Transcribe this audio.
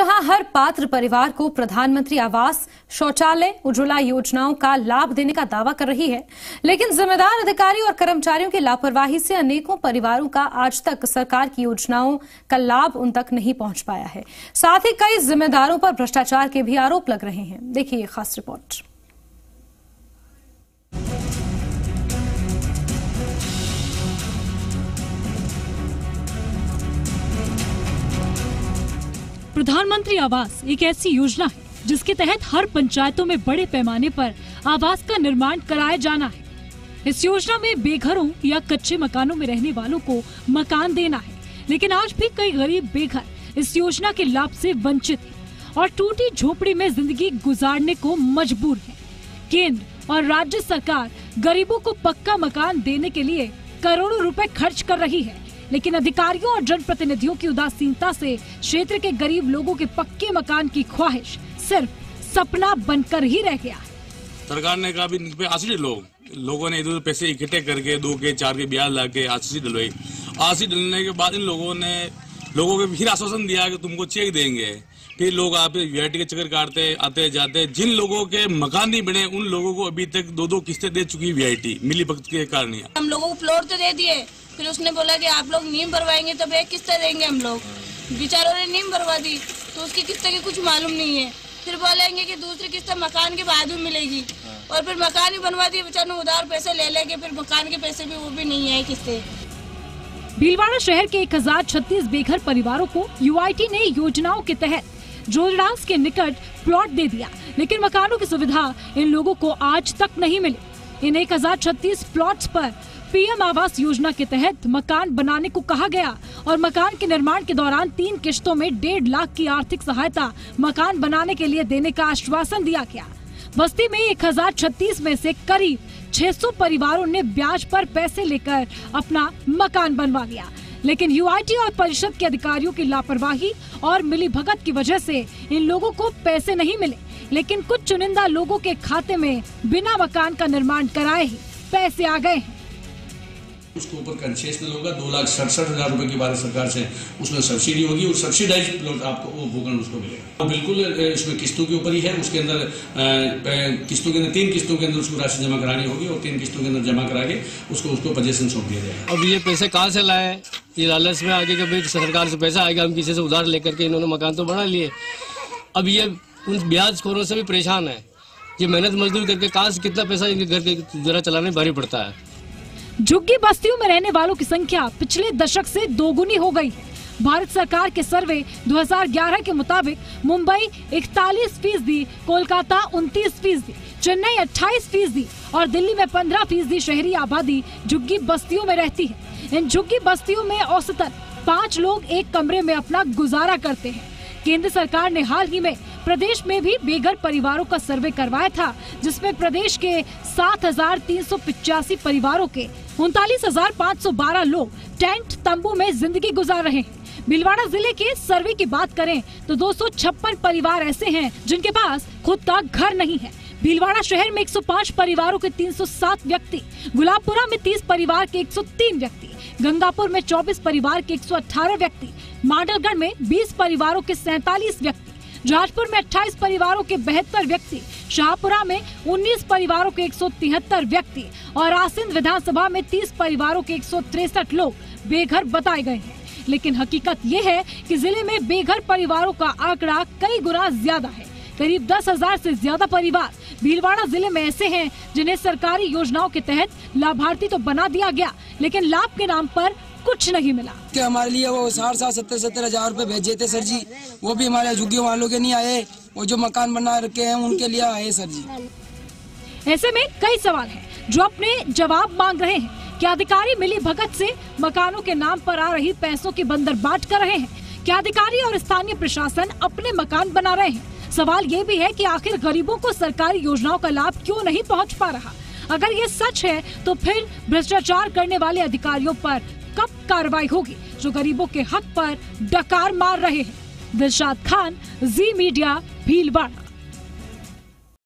जहाँ हर पात्र परिवार को प्रधानमंत्री आवास, शौचालय, उज्ज्वला योजनाओं का लाभ देने का दावा कर रही है। लेकिन जिम्मेदार अधिकारी और कर्मचारियों की लापरवाही से अनेकों परिवारों का आज तक सरकार की योजनाओं का लाभ उन तक नहीं पहुँच पाया है। साथ ही कई जिम्मेदारों पर भ्रष्टाचार के भी आरोप लग रहे हैं। देखिए खास रिपोर्ट। प्रधानमंत्री आवास एक ऐसी योजना है, जिसके तहत हर पंचायतों में बड़े पैमाने पर आवास का निर्माण कराया जाना है। इस योजना में बेघरों या कच्चे मकानों में रहने वालों को मकान देना है, लेकिन आज भी कई गरीब बेघर इस योजना के लाभ से वंचित हैं और टूटी झोपड़ी में ज़िंदगी गुजारने को मजबूर है। केंद्र और राज्य सरकार गरीबों को पक्का मकान देने के लिए करोड़ों रुपए खर्च कर रही है। लेकिन अधिकारियों और जनप्रतिनिधियों की उदासीनता से क्षेत्र के गरीब लोगों के पक्के मकान की ख्वाहिश सिर्फ़ सपना बनकर ही रह गया। सरकार ने कहा भी आरसीसी लोग लोगों ने इधर पैसे इकट्ठे करके दो के चार के ब्याज ला के आरसीसी डलवाई आरसीसी डलने के बाद इन लोगों ने लोगों को फिर आश्वासन दिया कि तुमको चेक देंगे फिर लोग आप वीआईटी के चक्कर काटते आते जाते। जिन लोगों के मकान नहीं बने उन लोगों को अभी तक दो दो किस्तें दे चुकी वीआईटी मिली भक्त के कारण हम लोगों को फ्लोर तो दे दिए। फिर उसने बोला कि आप लोग नीम भरवाएँगे तब एक किस्तें देंगे हम लोग? बेचारों ने नीम भरवा दी तो उसकी किस्तें की कुछ मालूम नहीं है। फिर बोलेंगे कि दूसरी किस्त मकान के बाद में मिलेगी। और फिर मकान ही बनवा दिए बेचारों उधार पैसे ले लेंगे फिर मकान के पैसे भी वो भी नहीं आए किस्ते भीलवाड़ा शहर के एक हज़ार छत्तीस बेघर परिवारों को यूआईटी ने योजनाओं के तहत जोरडांस के निकट प्लॉट दे दिया। लेकिन मकानों की सुविधा इन लोगों को आज तक नहीं मिली। इन एक हज़ार छत्तीस प्लॉट पर पीएम आवास योजना के तहत मकान बनाने को कहा गया और मकान के निर्माण के दौरान तीन किश्तों में डेढ़ लाख की आर्थिक सहायता मकान बनाने के लिए देने का आश्वासन दिया गया। बस्ती में एक हज़ार छत्तीस में से करीब 600 परिवारों ने ब्याज पर पैसे लेकर अपना मकान बनवा लिया। लेकिन यूआईटी और परिषद के अधिकारियों की लापरवाही और मिली भगत की वजह से इन लोगों को पैसे नहीं मिले। लेकिन कुछ चुनिंदा लोगों के खाते में बिना मकान का निर्माण कराए ही पैसे आ गए हैं। उसके ऊपर कंसेशनल होगा दो लाख सड़सठ हज़ार रुपए की भारत सरकार से उसमें सब्सिडी होगी और सब्सिडाइज प्लॉट आपको, वो भूखंड उसको मिलेगा। तो बिल्कुल इसमें किस्तों के ऊपर ही है, उसके अंदर किस्तों के अंदर, तीन किस्तों के अंदर उसको राशि जमा करानी होगी और तीन किस्तों के अंदर जमा करा के उसको उसको पोजेशन सौंप दिया जाएगा। अब ये पैसे कहाँ से लाए? ये लालच में आगे कभी सरकार से पैसा आएगा, हम किसी से उधार लेकर के इन्होंने मकान तो बना लिए। अब ये उन ब्याज खोरों से भी परेशान है। ये मेहनत मजदूर करके कहाँ से कितना पैसा इनके घर के गुजारा चलाने भारी पड़ता है? झुग्गी बस्तियों में रहने वालों की संख्या पिछले दशक से दोगुनी हो गई। है भारत सरकार के सर्वे 2011 के मुताबिक मुंबई इकतालीस फ़ीसदी, कोलकाता उनतीस फ़ीसदी, चेन्नई 28 फ़ीसदी और दिल्ली में 15 फ़ीसदी शहरी आबादी झुग्गी बस्तियों में रहती है। इन झुग्गी बस्तियों में औसतन पाँच लोग एक कमरे में अपना गुजारा करते हैं। केंद्र सरकार ने हाल ही में प्रदेश में भी बेघर परिवारों का सर्वे करवाया था, जिसमें प्रदेश के सात परिवारों के उनतालीस लोग टेंट तंबू में ज़िंदगी गुजार रहे हैं। भिलवाड़ा ज़िले के सर्वे की बात करें तो दो सौ छप्पन परिवार ऐसे हैं, जिनके पास खुद का घर नहीं है। भीलवाड़ा शहर में 105 परिवारों के 307 व्यक्ति, गुलाबपुरा में 30 परिवार के 103 व्यक्ति, गंगापुर में 24 परिवार के 118 व्यक्ति, मांडलगढ़ में 20 परिवारों के 47 व्यक्ति जहाजपुर में 28 परिवारों के बहत्तर व्यक्ति, शाहपुरा में 19 परिवारों के एक सौ तिहत्तर व्यक्ति और आसिंद विधानसभा में 30 परिवारों के एक लोग बेघर बताए गए हैं। लेकिन हकीकत ये है कि ज़िले में बेघर परिवारों का आंकड़ा कई गुना ज़्यादा है। करीब दस हज़ार ऐसी ज़्यादा परिवार भीलवाड़ा ज़िले में ऐसे हैं जिन्हें सरकारी योजनाओं के तहत लाभार्थी तो बना दिया गया, लेकिन लाभ के नाम पर कुछ नहीं मिला। कि हमारे लिए वो साठ साठ सत्तर सत्तर हज़ार रूपए भेजे थे सर जी। वो भी हमारे झुग्गियों वालों के नहीं आए। वो जो मकान बना रखे हैं उनके लिए आए सर जी। ऐसे में कई सवाल हैं जो अपने जवाब मांग रहे हैं क्या अधिकारी मिली भगत से मकानों के नाम पर आ रही पैसों की बंदर बाट कर रहे हैं। क्या अधिकारी और स्थानीय प्रशासन अपने मकान बना रहे हैं? सवाल ये भी है कि आखिर गरीबों को सरकारी योजनाओं का लाभ क्यों नहीं पहुँच पा रहा? अगर ये सच है तो फिर भ्रष्टाचार करने वाले अधिकारियों पर कब कार्रवाई होगी जो गरीबों के हक पर डकार मार रहे हैं? दिलशाद खान जी मीडिया भीलवाड़ा।